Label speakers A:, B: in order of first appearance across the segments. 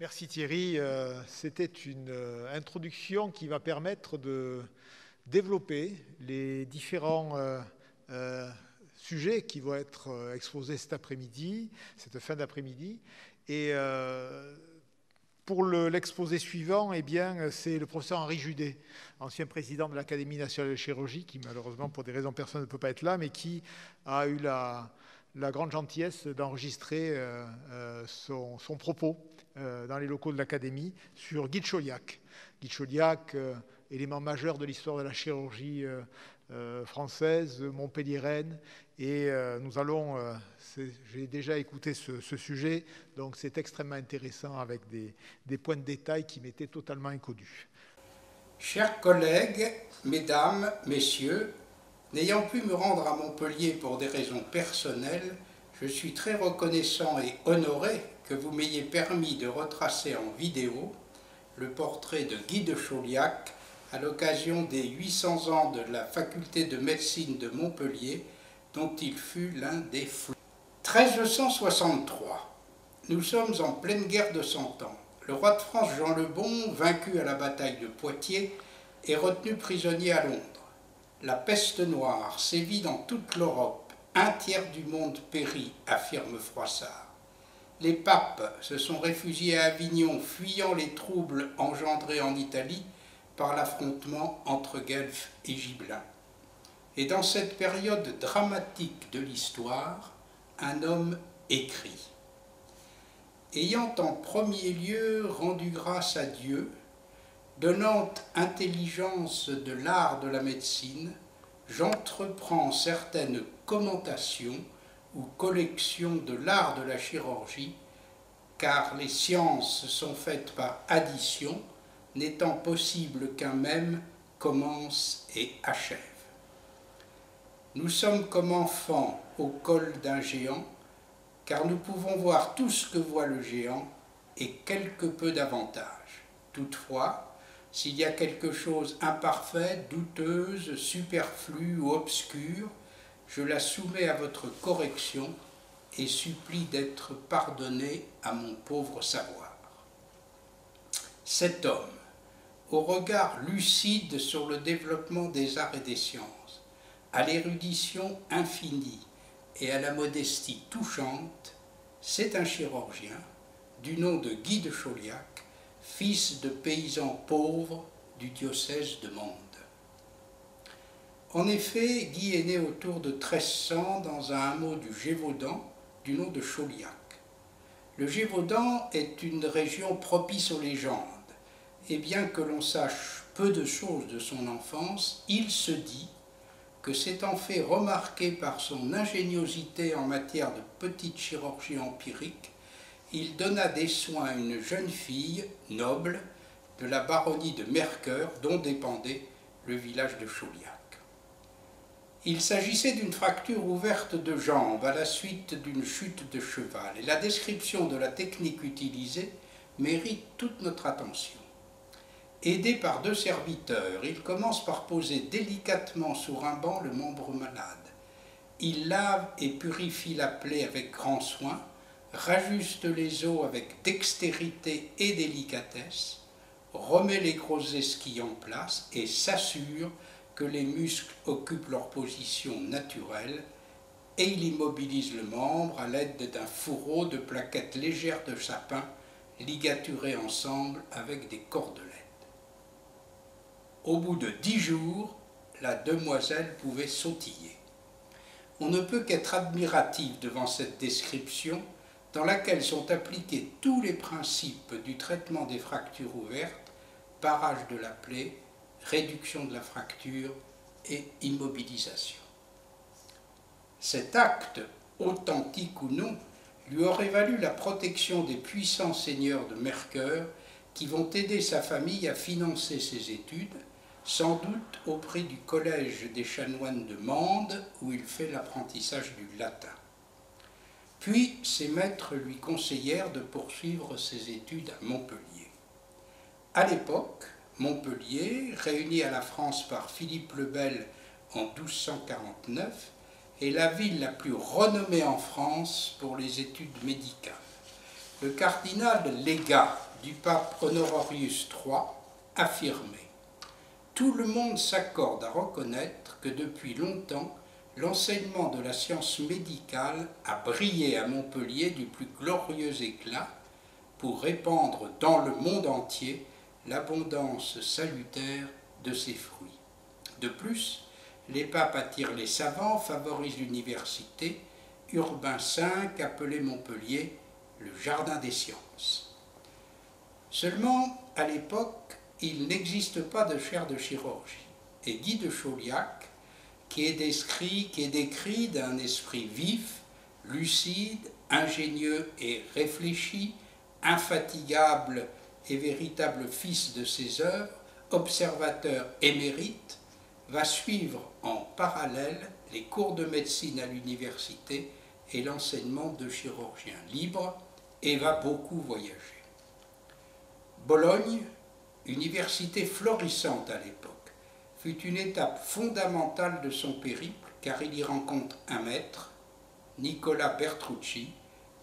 A: Merci Thierry. Euh, c'était une euh, introduction qui va permettre de développer les différents euh, sujets qui vont être exposés cet après-midi, cette fin d'après-midi. Et pour l'exposé suivant, eh bien, c'est le professeur Henri Judet, ancien président de l'Académie nationale de chirurgie, qui malheureusement, pour des raisons personnelles, ne peut pas être là, mais qui a eu la, grande gentillesse d'enregistrer son, propos dans les locaux de l'Académie sur Guy Chauliac. Guy Chauliac, euh, élément majeur de l'histoire de la chirurgie euh, française, montpelliéraine. Et nous allons, j'ai déjà écouté ce, sujet, donc c'est extrêmement intéressant avec des points de détail qui m'étaient totalement inconnus.
B: Chers collègues, mesdames, messieurs, n'ayant pu me rendre à Montpellier pour des raisons personnelles, je suis très reconnaissant et honoré que vous m'ayez permis de retracer en vidéo le portrait de Guy de Chauliac à l'occasion des 800 ans de la faculté de médecine de Montpellier dont il fut l'un des flous. 1363. Nous sommes en pleine guerre de Cent Ans. Le roi de France Jean le Bon, vaincu à la bataille de Poitiers, est retenu prisonnier à Londres. La peste noire sévit dans toute l'Europe un tiers du monde périt, affirme Froissart. Les papes se sont réfugiés à Avignon, fuyant les troubles engendrés en Italie par l'affrontement entre Guelph et Gibelin. Et dans cette période dramatique de l'histoire, un homme écrit. Ayant en premier lieu rendu grâce à Dieu, donnant intelligence de l'art de la médecine, j'entreprends certaines commentations ou collections de l'art de la chirurgie, car les sciences sont faites par addition, n'étant possible qu'un même commence et achève. Nous sommes comme enfants au col d'un géant, car nous pouvons voir tout ce que voit le géant et quelque peu davantage. Toutefois, s'il y a quelque chose imparfait, douteuse, superflue ou obscure, je la soumets à votre correction et supplie d'être pardonné à mon pauvre savoir. Cet homme, au regard lucide sur le développement des arts et des sciences, à l'érudition infinie et à la modestie touchante, c'est un chirurgien du nom de Guy de Chauliac, fils de paysans pauvres du diocèse de Mende. En effet, Guy est né autour de 1300 dans un hameau du Gévaudan du nom de Chauliac. Le Gévaudan est une région propice aux légendes, et bien que l'on sache peu de choses de son enfance, il se dit que s'étant fait remarquer par son ingéniosité en matière de petite chirurgie empirique, il donna des soins à une jeune fille noble de la baronnie de Mercœur dont dépendait le village de Chauliac. Il s'agissait d'une fracture ouverte de jambe à la suite d'une chute de cheval et la description de la technique utilisée mérite toute notre attention. Aidé par deux serviteurs, il commence par poser délicatement sur un banc le membre malade. Il lave et purifie la plaie avec grand soin, rajuste les os avec dextérité et délicatesse, remet les grosses esquilles en place et s'assure les muscles occupent leur position naturelle et il immobilise le membre à l'aide d'un fourreau de plaquettes légères de sapin ligaturées ensemble avec des cordelettes. Au bout de dix jours, la demoiselle pouvait sautiller. On ne peut qu'être admiratif devant cette description dans laquelle sont appliqués tous les principes du traitement des fractures ouvertes, barrage de la plaie, réduction de la fracture et immobilisation. Cet acte, authentique ou non, lui aurait valu la protection des puissants seigneurs de Mercœur qui vont aider sa famille à financer ses études, sans doute au prix du collège des chanoines de Mende où il fait l'apprentissage du latin. Puis ses maîtres lui conseillèrent de poursuivre ses études à Montpellier. À l'époque, Montpellier, réuni à la France par Philippe le Bel en 1249, est la ville la plus renommée en France pour les études médicales. Le cardinal légat du pape Honorarius III affirmait Tout le monde s'accorde à reconnaître que depuis longtemps, l'enseignement de la science médicale a brillé à Montpellier du plus glorieux éclat pour répandre dans le monde entier l'abondance salutaire de ses fruits. De plus, les papes attirent les savants, favorisent l'université. Urbain V appelait Montpellier le jardin des sciences. Seulement, à l'époque, il n'existe pas de chaire de chirurgie. Et Guy de Chauliac, qui est décrit, qui est décrit d'un esprit vif, lucide, ingénieux et réfléchi, infatigable et véritable fils de ses œuvres, observateur émérite, va suivre en parallèle les cours de médecine à l'université et l'enseignement de chirurgien libre et va beaucoup voyager. Bologne, université florissante à l'époque, fut une étape fondamentale de son périple car il y rencontre un maître, Nicolas Bertrucci,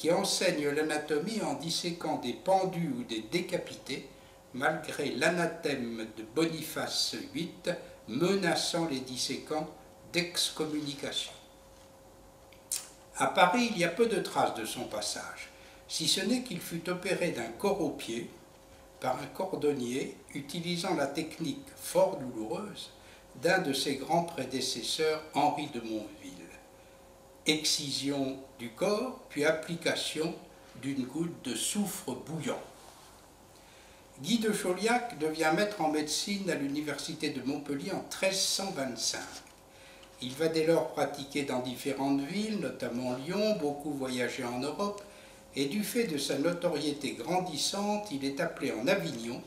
B: qui enseigne l'anatomie en disséquant des pendus ou des décapités, malgré l'anathème de Boniface VIII menaçant les disséquants d'excommunication. À Paris, il y a peu de traces de son passage, si ce n'est qu'il fut opéré d'un corps au pied par un cordonnier utilisant la technique fort douloureuse d'un de ses grands prédécesseurs, Henri de Montville. Excision du corps, puis application d'une goutte de soufre bouillant. Guy de Chauliac devient maître en médecine à l'université de Montpellier en 1325. Il va dès lors pratiquer dans différentes villes, notamment Lyon, beaucoup voyager en Europe, et du fait de sa notoriété grandissante, il est appelé en Avignon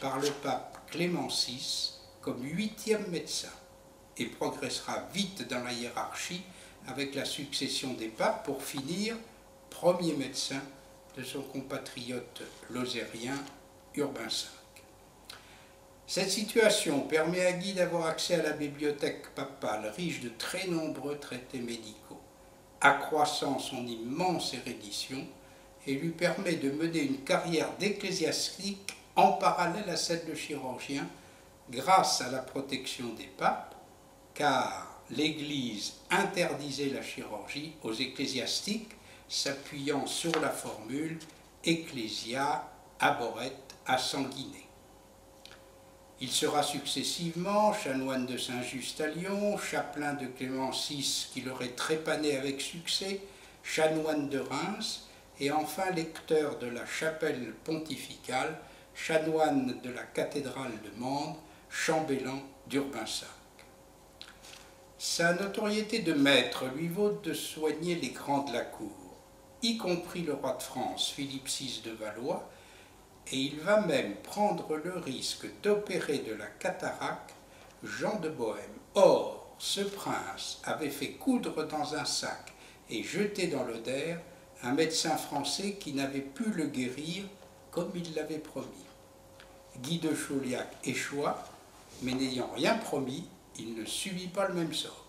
B: par le pape Clément VI comme huitième médecin et progressera vite dans la hiérarchie avec la succession des papes pour finir premier médecin de son compatriote lozérien Urbain V. Cette situation permet à Guy d'avoir accès à la bibliothèque papale riche de très nombreux traités médicaux, accroissant son immense érudition et lui permet de mener une carrière d'ecclésiastique en parallèle à celle de chirurgien grâce à la protection des papes, car l'Église interdisait la chirurgie aux ecclésiastiques s'appuyant sur la formule Ecclesia aboret à. Il sera successivement chanoine de Saint-Just à Lyon, chapelain de Clément VI qui l'aurait trépané avec succès, chanoine de Reims, et enfin lecteur de la chapelle pontificale, chanoine de la cathédrale de Mende, chambellan d'Urbain V. Sa notoriété de maître lui vaut de soigner les grands de la cour, y compris le roi de France, Philippe VI de Valois, et il va même prendre le risque d'opérer de la cataracte Jean de Bohême. Or, ce prince avait fait coudre dans un sac et jeter dans l'Oder un médecin français qui n'avait pu le guérir comme il l'avait promis. Guy de Chauliac échoua, mais n'ayant rien promis, il ne subit pas le même sort.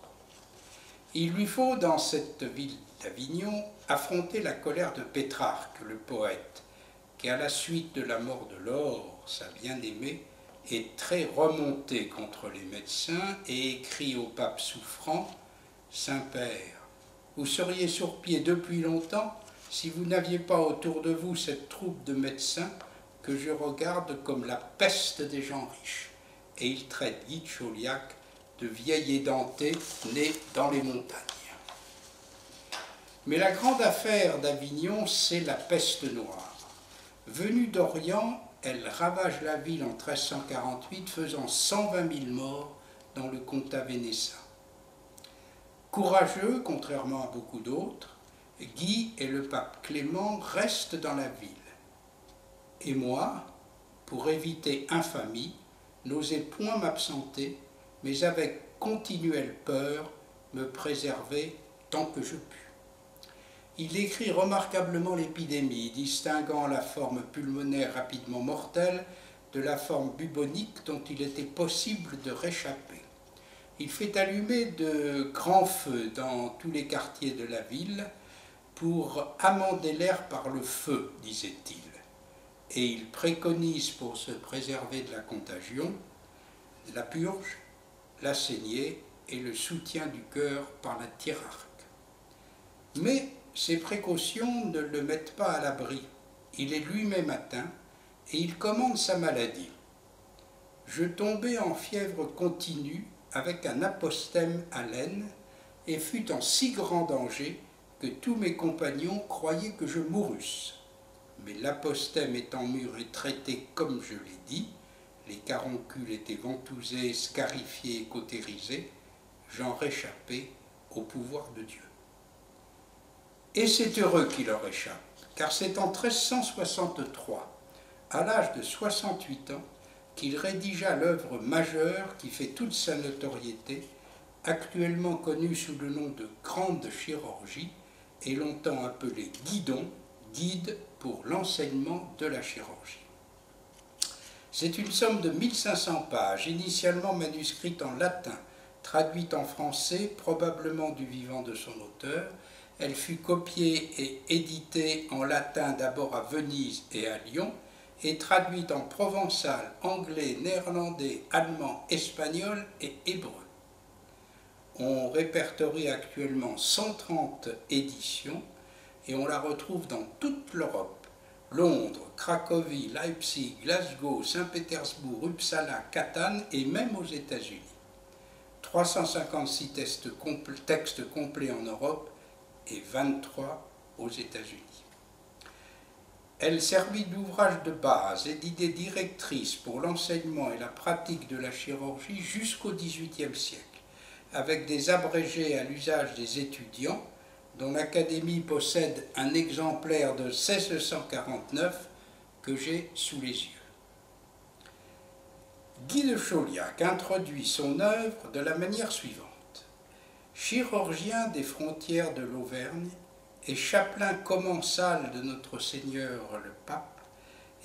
B: Il lui faut, dans cette ville d'Avignon, affronter la colère de Pétrarque, le poète, qui, à la suite de la mort de Laure, sa bien-aimée, est très remonté contre les médecins et écrit au pape souffrant Saint-Père, vous seriez sur pied depuis longtemps si vous n'aviez pas autour de vous cette troupe de médecins que je regarde comme la peste des gens riches. Et il traite Guy Chauliac de vieil édenté né dans les montagnes. Mais la grande affaire d'Avignon, c'est la peste noire. Venue d'Orient, elle ravage la ville en 1348, faisant 120 000 morts dans le comtat vénessin. Courageux, contrairement à beaucoup d'autres, Guy et le pape Clément restent dans la ville. Et moi, pour éviter infamie, n'osais point m'absenter, mais avec continuelle peur me préserver tant que je pus. Il écrit remarquablement l'épidémie, distinguant la forme pulmonaire rapidement mortelle de la forme bubonique dont il était possible de réchapper. Il fait allumer de grands feux dans tous les quartiers de la ville pour amender l'air par le feu, disait-il. et il préconise pour se préserver de la contagion la purge, la saignée et le soutien du cœur par la tirarque. Mais ces précautions ne le mettent pas à l'abri. Il est lui-même atteint et il commande sa maladie. Je tombai en fièvre continue avec un apostème à l'aine et fut en si grand danger que tous mes compagnons croyaient que je mourusse. Mais l'apostème étant mûr et traité comme je l'ai dit, les caroncules étaient ventousés, scarifiés cautérisés, j'en réchappais au pouvoir de Dieu. Et c'est heureux qu'il leur échappe, car c'est en 1363, à l'âge de 68 ans, qu'il rédigea l'œuvre majeure qui fait toute sa notoriété, actuellement connue sous le nom de Grande chirurgie et longtemps appelée Guidon, guide pour l'enseignement de la chirurgie. C'est une somme de 1500 pages, initialement manuscrite en latin, traduite en français, probablement du vivant de son auteur. Elle fut copiée et éditée en latin d'abord à Venise et à Lyon, et traduite en provençal, anglais, néerlandais, allemand, espagnol et hébreu. On répertorie actuellement 130 éditions et on la retrouve dans toute l'Europe Londres, Cracovie, Leipzig, Glasgow, Saint-Pétersbourg, Uppsala, Catane et même aux États-Unis. 356 textes, complets en Europe et 23 aux États-Unis. Elle servit d'ouvrage de base et d'idée directrice pour l'enseignement et la pratique de la chirurgie jusqu'au XVIIIe siècle, avec des abrégés à l'usage des étudiants dont l'Académie possède un exemplaire de 1649 que j'ai sous les yeux. Guy de Chauliac introduit son œuvre de la manière suivante. Chirurgien des frontières de l'Auvergne et chapelain commensal de notre Seigneur le Pape,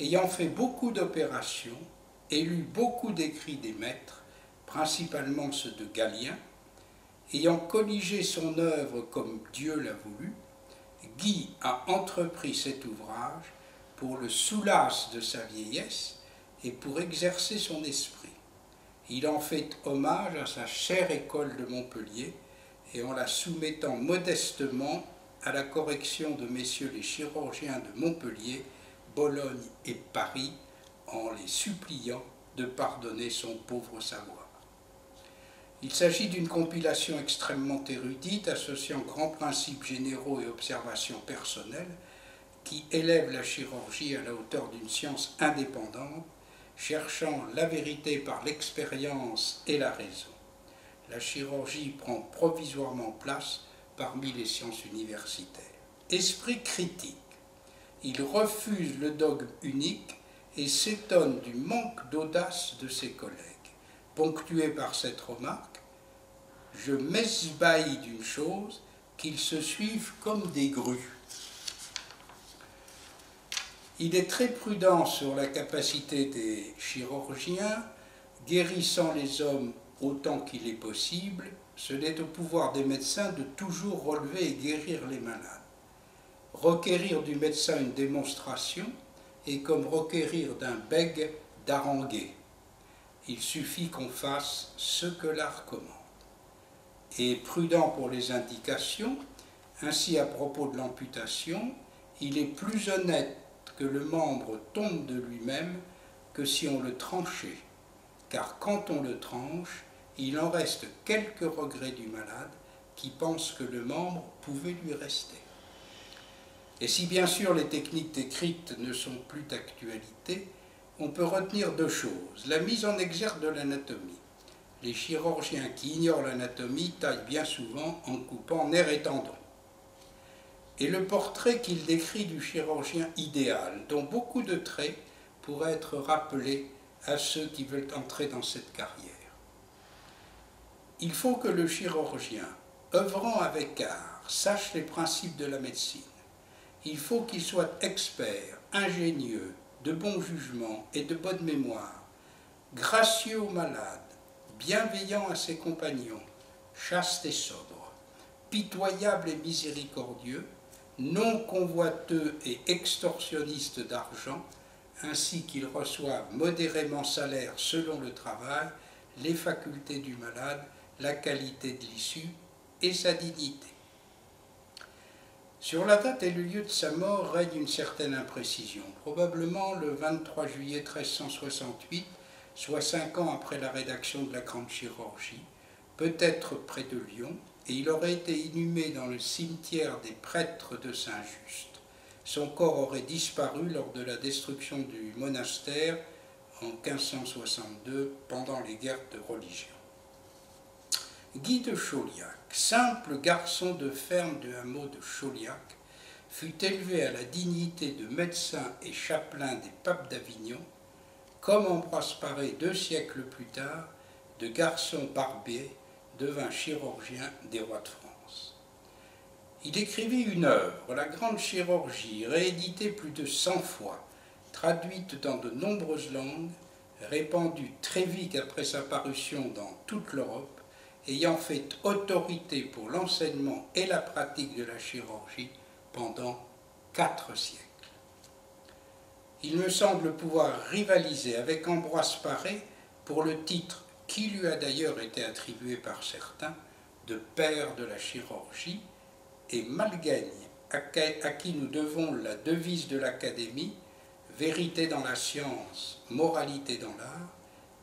B: ayant fait beaucoup d'opérations et lu beaucoup d'écrits des maîtres, principalement ceux de Galien, Ayant colligé son œuvre comme Dieu l'a voulu, Guy a entrepris cet ouvrage pour le soulasse de sa vieillesse et pour exercer son esprit. Il en fait hommage à sa chère école de Montpellier et en la soumettant modestement à la correction de messieurs les chirurgiens de Montpellier, Bologne et Paris, en les suppliant de pardonner son pauvre savoir. Il s'agit d'une compilation extrêmement érudite, associant grands principes généraux et observations personnelles, qui élève la chirurgie à la hauteur d'une science indépendante, cherchant la vérité par l'expérience et la raison. La chirurgie prend provisoirement place parmi les sciences universitaires. Esprit critique. Il refuse le dogme unique et s'étonne du manque d'audace de ses collègues ponctué par cette remarque, je m'esbaille d'une chose, qu'ils se suivent comme des grues. Il est très prudent sur la capacité des chirurgiens, guérissant les hommes autant qu'il est possible, ce n'est au pouvoir des médecins de toujours relever et guérir les malades. Requérir du médecin une démonstration est comme requérir d'un bègue d'haranguer il suffit qu'on fasse ce que l'art commande. Et prudent pour les indications, ainsi à propos de l'amputation, il est plus honnête que le membre tombe de lui-même que si on le tranchait, car quand on le tranche, il en reste quelques regrets du malade qui pense que le membre pouvait lui rester. Et si bien sûr les techniques décrites ne sont plus d'actualité, on peut retenir deux choses. La mise en exergue de l'anatomie. Les chirurgiens qui ignorent l'anatomie taillent bien souvent en coupant nerfs et tendons. Et le portrait qu'il décrit du chirurgien idéal, dont beaucoup de traits pourraient être rappelés à ceux qui veulent entrer dans cette carrière. Il faut que le chirurgien, œuvrant avec art, sache les principes de la médecine. Il faut qu'il soit expert, ingénieux, de bon jugement et de bonne mémoire, gracieux aux malades, bienveillant à ses compagnons, chaste et sobre, pitoyable et miséricordieux, non convoiteux et extorsionniste d'argent, ainsi qu'il reçoive modérément salaire selon le travail, les facultés du malade, la qualité de l'issue et sa dignité. Sur la date et le lieu de sa mort règne une certaine imprécision. Probablement le 23 juillet 1368, soit cinq ans après la rédaction de la Grande Chirurgie, peut-être près de Lyon, et il aurait été inhumé dans le cimetière des prêtres de Saint-Just. Son corps aurait disparu lors de la destruction du monastère en 1562 pendant les guerres de religion. Guy de Chauliac, simple garçon de ferme du hameau de Chauliac, fut élevé à la dignité de médecin et chapelain des papes d'Avignon, comme Ambroise Paré deux siècles plus tard, de garçon barbier devint chirurgien des rois de France. Il écrivit une œuvre, La Grande Chirurgie, rééditée plus de cent fois, traduite dans de nombreuses langues, répandue très vite après sa parution dans toute l'Europe, ayant fait autorité pour l'enseignement et la pratique de la chirurgie pendant quatre siècles. Il me semble pouvoir rivaliser avec Ambroise Paré pour le titre qui lui a d'ailleurs été attribué par certains de père de la chirurgie, et Malgaigne, à qui nous devons la devise de l'Académie, vérité dans la science, moralité dans l'art,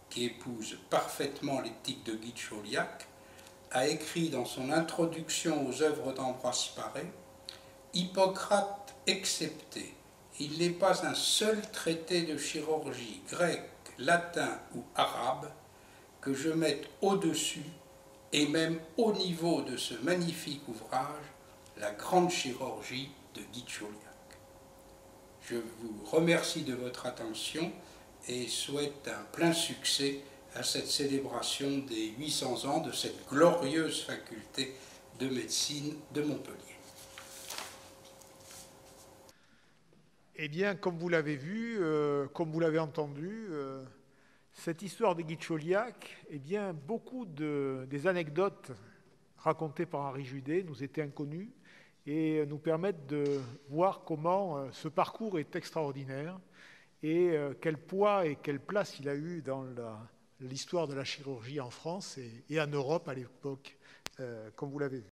B: qui épouse parfaitement l'éthique de Guy Chauliac, a écrit dans son introduction aux œuvres d'Ambroise Paré Hippocrate excepté, il n'est pas un seul traité de chirurgie grec, latin ou arabe que je mette au-dessus et même au niveau de ce magnifique ouvrage, La grande chirurgie de Guy Chauliac. Je vous remercie de votre attention et souhaite un plein succès à cette célébration des 800 ans de cette glorieuse faculté de médecine de Montpellier.
A: Eh bien, comme vous l'avez vu, euh, comme vous l'avez entendu, euh, cette histoire de Guy Chauliac, eh bien, beaucoup de, des anecdotes racontées par Henri Judet nous étaient inconnues et nous permettent de voir comment euh, ce parcours est extraordinaire et quel poids et quelle place il a eu dans l'histoire de la chirurgie en France et, en Europe à l'époque, euh, comme vous l'avez vu.